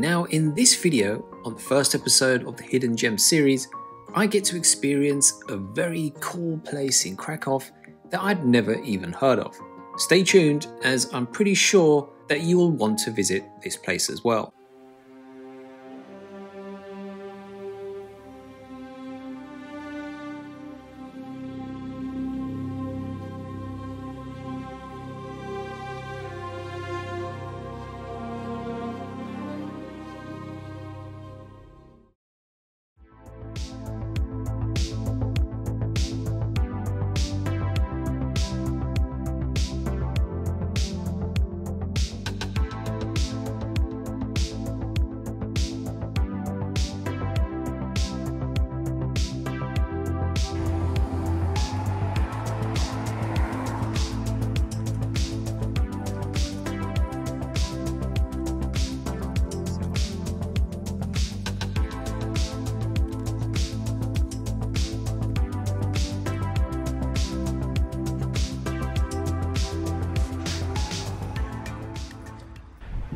Now, in this video, on the first episode of the Hidden Gem series, I get to experience a very cool place in Krakow that I'd never even heard of. Stay tuned, as I'm pretty sure that you will want to visit this place as well.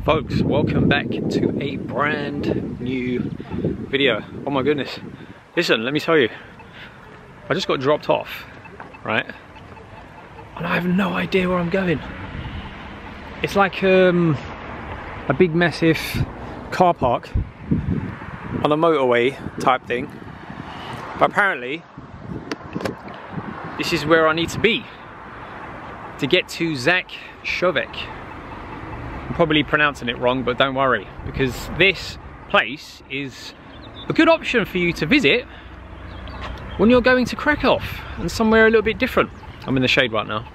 Folks, welcome back to a brand new video. Oh my goodness. Listen, let me tell you. I just got dropped off, right? And I have no idea where I'm going. It's like um, a big massive car park on a motorway type thing. But apparently, this is where I need to be to get to Zak Shovek. Probably pronouncing it wrong, but don't worry, because this place is a good option for you to visit when you're going to Krakow and somewhere a little bit different. I'm in the shade right now.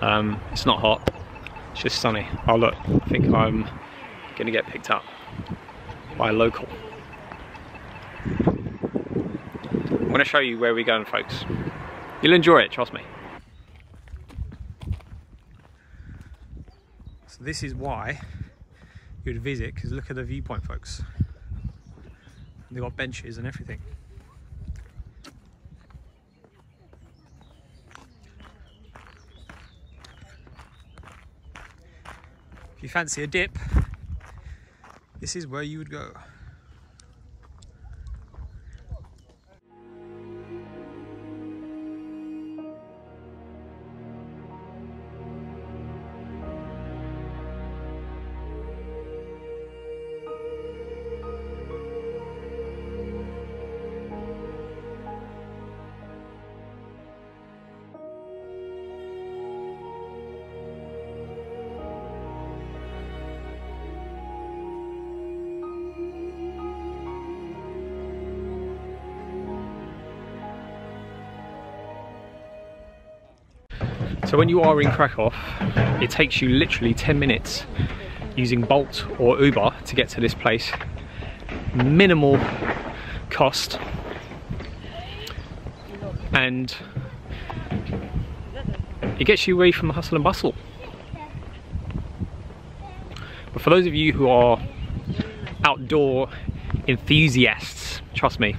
Um, it's not hot, it's just sunny. Oh look, I think I'm gonna get picked up by a local. I'm gonna show you where we're going, folks. You'll enjoy it, trust me. This is why you'd visit, because look at the viewpoint, folks. They've got benches and everything. If you fancy a dip, this is where you would go. So when you are in Krakow, it takes you literally 10 minutes using Bolt or Uber to get to this place. Minimal cost. And it gets you away from the hustle and bustle. But for those of you who are outdoor enthusiasts, trust me,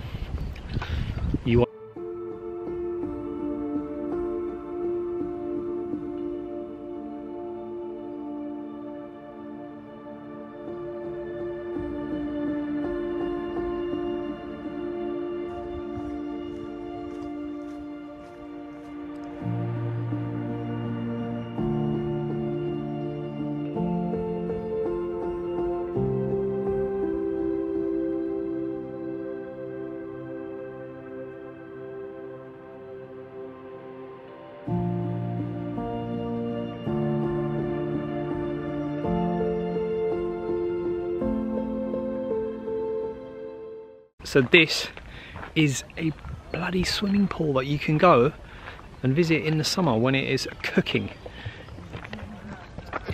So this is a bloody swimming pool that you can go and visit in the summer when it is cooking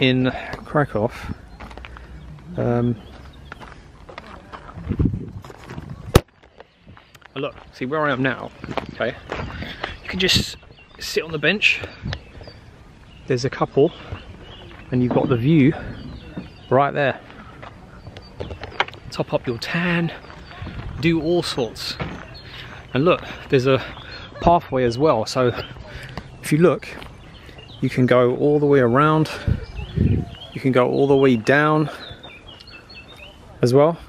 in Krakow. Um, oh look, see where I am now, okay? You can just sit on the bench. There's a couple and you've got the view right there. Top up your tan, do all sorts. And look, there's a pathway as well. So if you look, you can go all the way around. You can go all the way down as well.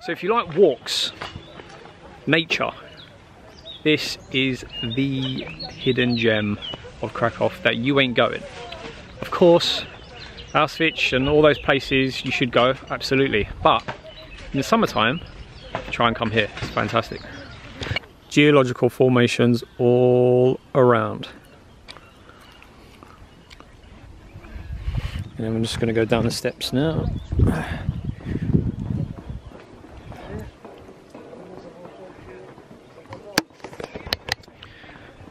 So if you like walks, nature, this is the hidden gem of Krakow that you ain't going. Of course, Auschwitz and all those places you should go, absolutely. But in the summertime, try and come here, it's fantastic. Geological formations all around. And I'm just gonna go down the steps now.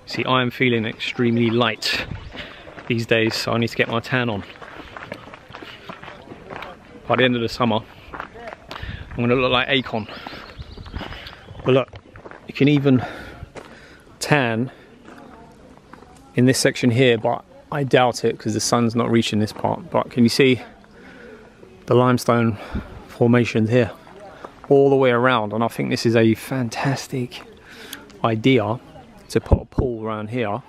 See, I am feeling extremely light these days, so I need to get my tan on. By the end of the summer, I'm gonna look like Akon. But look, you can even tan in this section here, but I doubt it because the sun's not reaching this part. But can you see the limestone formations here? All the way around, and I think this is a fantastic idea to put a pool around here.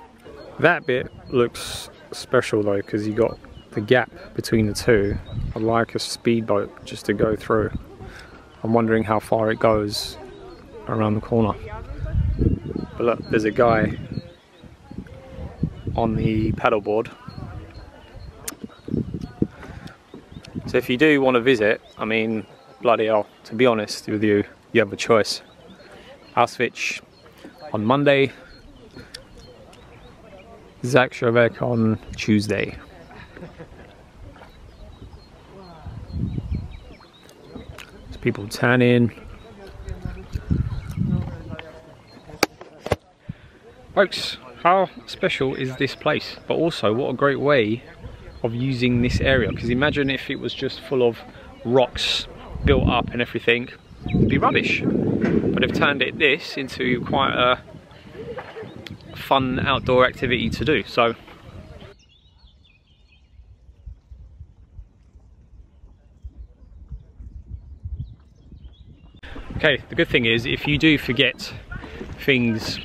That bit looks special though because you got the gap between the two. I'd like a speedboat just to go through. I'm wondering how far it goes around the corner. But look, there's a guy on the paddleboard. So if you do want to visit, I mean, bloody hell, to be honest with you, you have a choice. Auschwitz on Monday, Zakrzówek on Tuesday. People tanning. Folks, how special is this place? But also, what a great way of using this area. Because imagine if it was just full of rocks built up and everything, it'd be rubbish. But they've turned it this into quite a fun outdoor activity to do. So Okay, the good thing is if you do forget things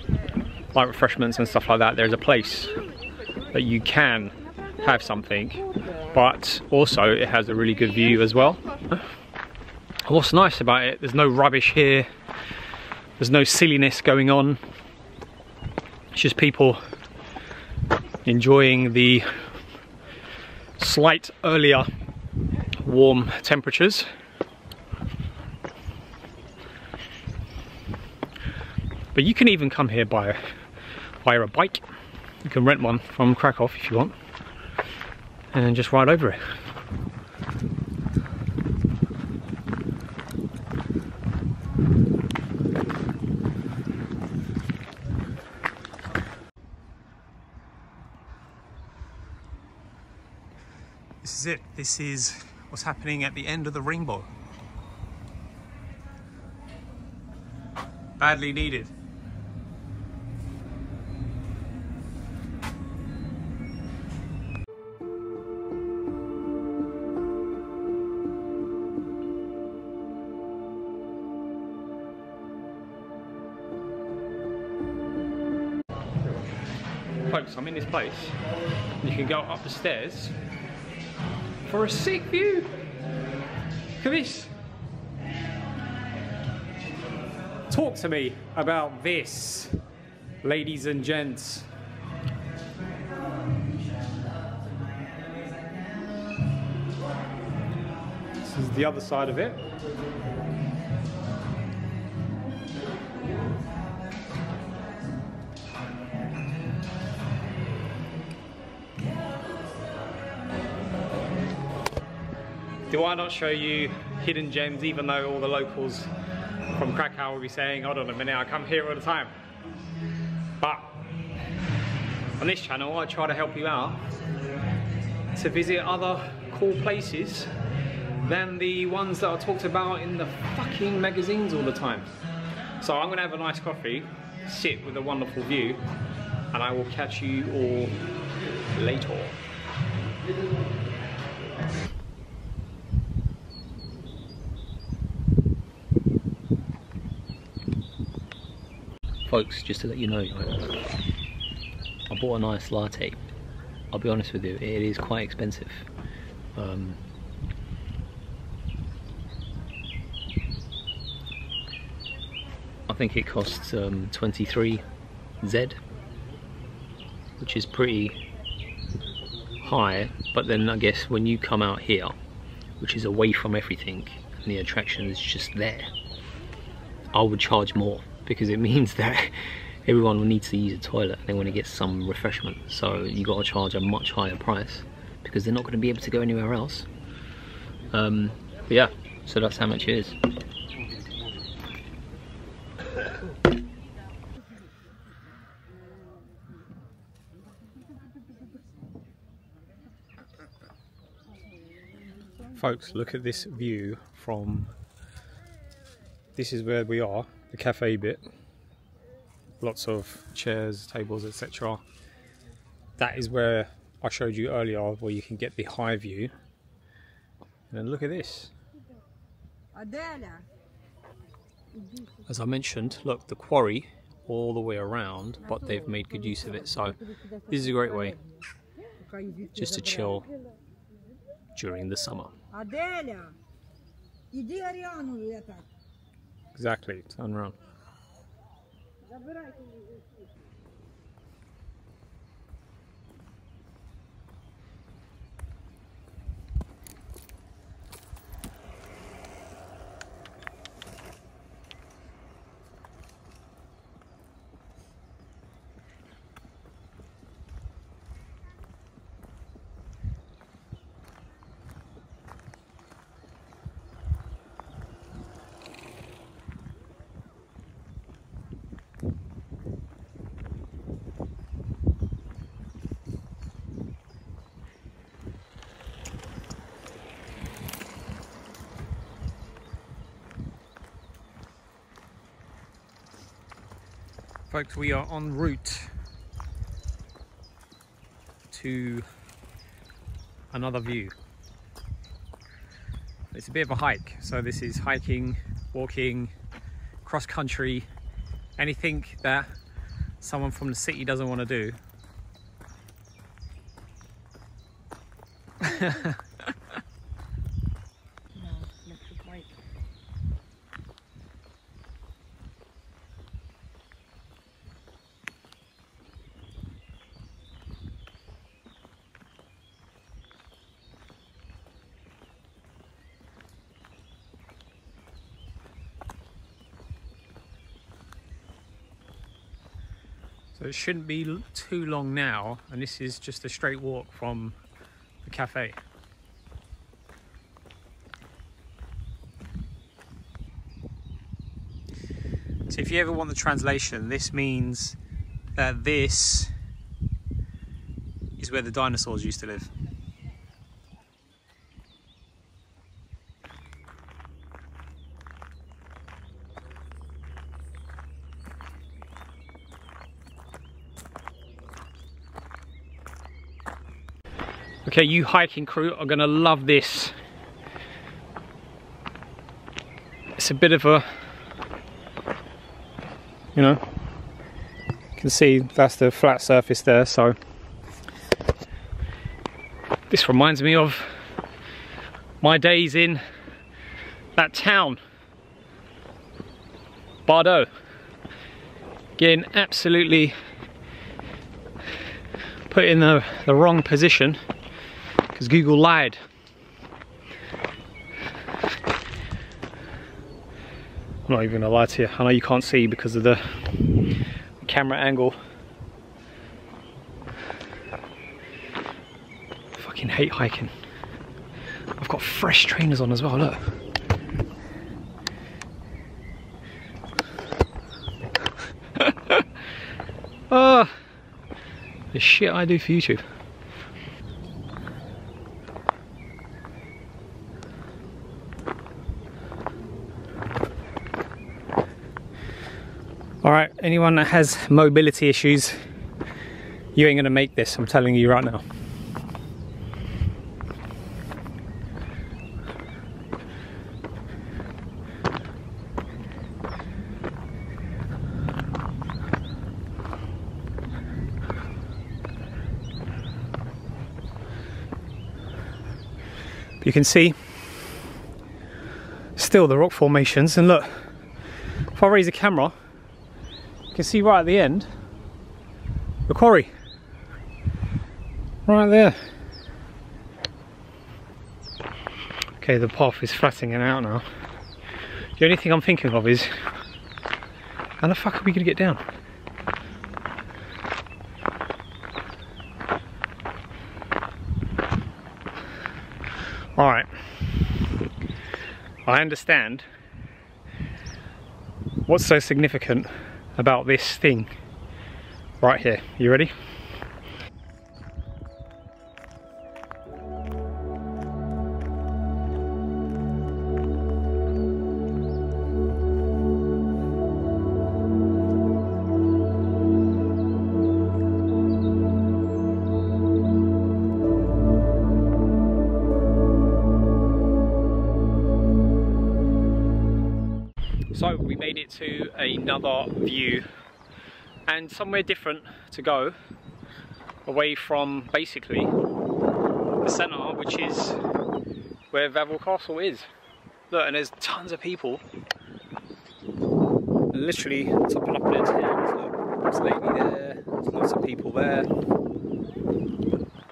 like refreshments and stuff like that, there's a place that you can have something, but also it has a really good view as well. What's nice about it, there's no rubbish here, there's no silliness going on. It's just people enjoying the slight earlier warm temperatures But you can even come here by via a bike. You can rent one from Krakow if you want, and then just ride over it. This is it. This is what's happening at the end of the rainbow. Badly needed. In this place. You can go up the stairs for a sick view. Look at this. Talk to me about this, ladies and gents. This is the other side of it. Do I not show you hidden gems even though all the locals from Krakow will be saying, hold on a minute, I come here all the time. But on this channel, I try to help you out to visit other cool places than the ones that are talked about in the fucking magazines all the time. So I'm gonna have a nice coffee, sit with a wonderful view, and I will catch you all later. folks, just to let you know, I bought a nice latte. I'll be honest with you, it is quite expensive. Um, I think it costs um, 23 Z, which is pretty high, but then I guess when you come out here, which is away from everything, and the attraction is just there, I would charge more because it means that everyone will need to use a toilet and they want to get some refreshment. So you got to charge a much higher price because they're not going to be able to go anywhere else. Um, yeah, so that's how much it is. Folks, look at this view from, this is where we are, the cafe bit. Lots of chairs, tables, etc. That is where I showed you earlier, where you can get the high view. And then look at this. As I mentioned, look, the quarry all the way around, but they've made good use of it. So this is a great way just to chill during the summer. Exactly, turn around. Folks, we are en route to another view. It's a bit of a hike, so this is hiking, walking, cross country, anything that someone from the city doesn't want to do. So it shouldn't be too long now, and this is just a straight walk from the cafe. So if you ever want the translation, this means that this is where the dinosaurs used to live. Okay, you hiking crew are gonna love this. It's a bit of a, you know, you can see that's the flat surface there, so. This reminds me of my days in that town, Bordeaux, getting absolutely put in the, the wrong position because Google lied. I'm not even gonna lie to you. I know you can't see because of the camera angle. I fucking hate hiking. I've got fresh trainers on as well, look. oh, the shit I do for YouTube. All right, anyone that has mobility issues, you ain't gonna make this, I'm telling you right now. you can see still the rock formations and look if I raise the camera You can see right at the end the quarry. Right there. Okay, the path is flattening out now. The only thing I'm thinking of is how the fuck are we gonna get down? Alright. I understand what's so significant about this thing right here. You ready? To another view and somewhere different to go away from basically the centre which is where Wawel Castle is. Look and there's tons of people literally topping up into here. There's a lady there, there's lots of people there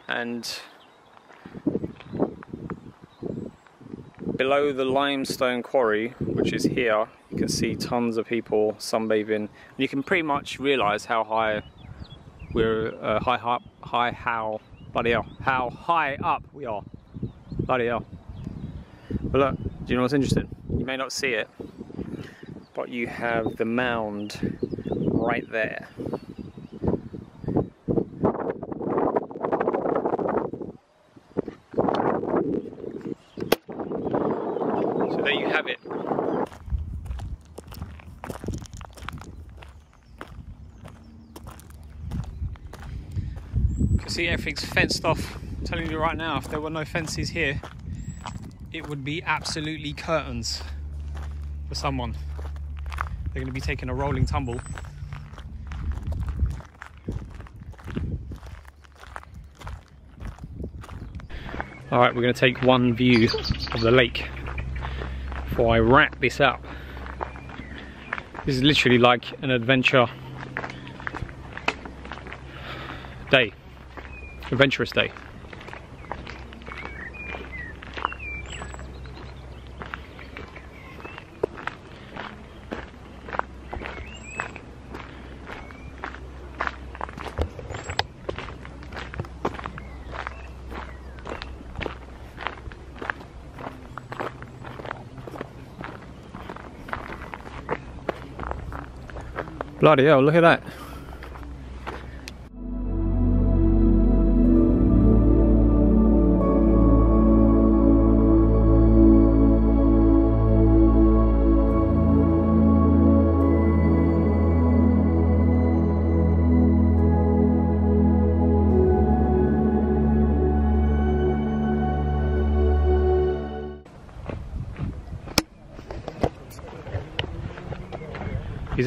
and below the limestone quarry which is here you can see tons of people sunbathing. And you can pretty much realise how high we're, uh, high, high, high, how, bloody hell, how high up we are. Bloody hell. But look, do you know what's interesting? You may not see it, but you have the mound right there. So there you have it. See everything's fenced off. I'm telling you right now, if there were no fences here, it would be absolutely curtains for someone. They're going to be taking a rolling tumble. All right, we're going to take one view of the lake before I wrap this up. This is literally like an adventure day adventurous day. Bloody hell, look at that.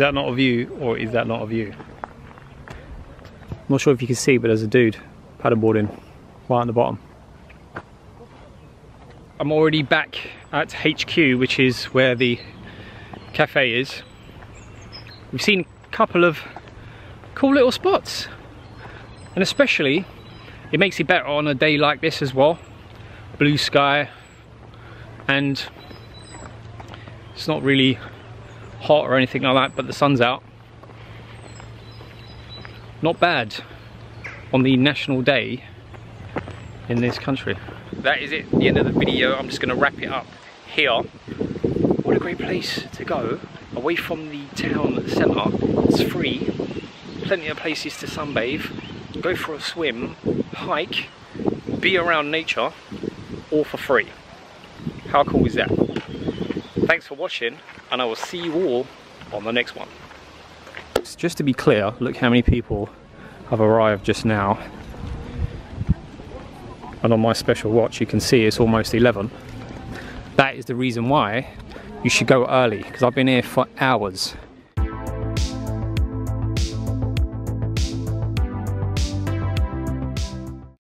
That not a view or is that not a view? I'm not sure if you can see, but there's a dude paddleboarding right on the bottom. I'm already back at HQ, which is where the cafe is. We've seen a couple of cool little spots. And especially, it makes it better on a day like this as well. Blue sky, and it's not really hot or anything like that, but the sun's out. Not bad on the national day in this country. That is it, the end of the video. I'm just gonna wrap it up here. What a great place to go, away from the town centre. It's free, plenty of places to sunbathe, go for a swim, hike, be around nature, all for free. How cool is that? Thanks for watching and I will see you all on the next one. Just to be clear, look how many people have arrived just now. And on my special watch you can see it's almost 11. That is the reason why you should go early because I've been here for hours